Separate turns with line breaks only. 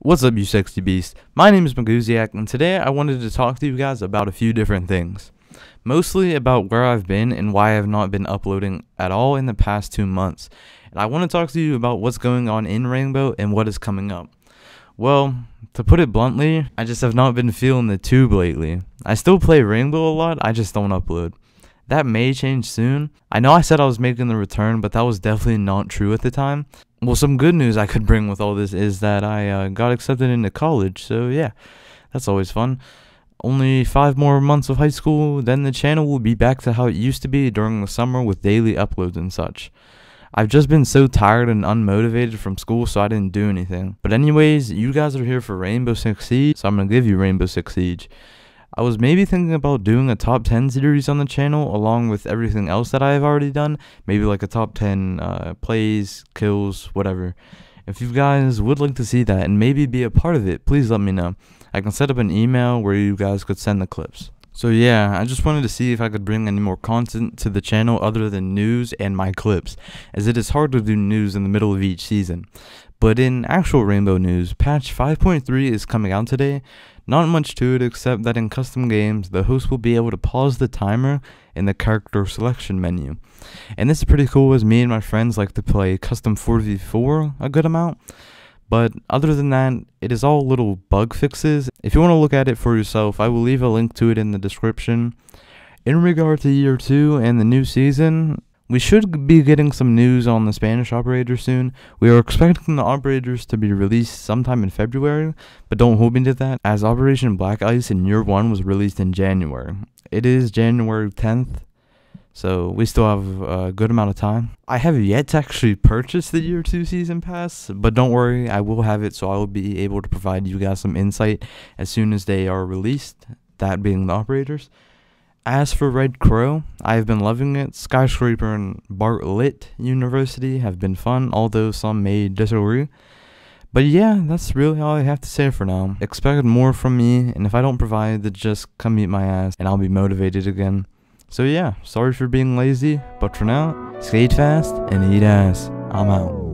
What's up, you sexy beast? My name is Magoosiak, and today I wanted to talk to you guys about a few different things. Mostly about where I've been and why I have not been uploading at all in the past two months. And I want to talk to you about what's going on in Rainbow and what is coming up. Well, to put it bluntly, I just have not been feeling the tube lately. I still play Rainbow a lot, I just don't upload. That may change soon. I know I said I was making the return, but that was definitely not true at the time. Well, some good news I could bring with all this is that I uh, got accepted into college, so yeah, that's always fun. Only five more months of high school, then the channel will be back to how it used to be during the summer with daily uploads and such. I've just been so tired and unmotivated from school, so I didn't do anything. But anyways, you guys are here for Rainbow Six Siege, so I'm gonna give you Rainbow Six Siege. I was maybe thinking about doing a top 10 series on the channel along with everything else that I have already done. Maybe like a top 10 uh, plays, kills, whatever. If you guys would like to see that and maybe be a part of it, please let me know. I can set up an email where you guys could send the clips. So yeah, I just wanted to see if I could bring any more content to the channel other than news and my clips, as it is hard to do news in the middle of each season. But in actual Rainbow news, patch 5.3 is coming out today. Not much to it except that in custom games, the host will be able to pause the timer in the character selection menu. And this is pretty cool as me and my friends like to play custom 4v4 a good amount. But other than that, it is all little bug fixes. If you want to look at it for yourself, I will leave a link to it in the description. In regard to year 2 and the new season, we should be getting some news on the Spanish operator soon. We are expecting the operators to be released sometime in February, but don't hold me to that, as Operation Black Ice in year 1 was released in January. It is January 10th, so we still have a good amount of time. I have yet to actually purchase the year 2 season pass, but don't worry, I will have it so I will be able to provide you guys some insight as soon as they are released, that being the operators. As for Red Crow, I have been loving it. Skyscraper and Bartlett University have been fun, although some may disagree. But yeah, that's really all I have to say for now. Expect more from me, and if I don't provide, then just come eat my ass, and I'll be motivated again. So yeah, sorry for being lazy, but for now, skate fast and eat ass. I'm out.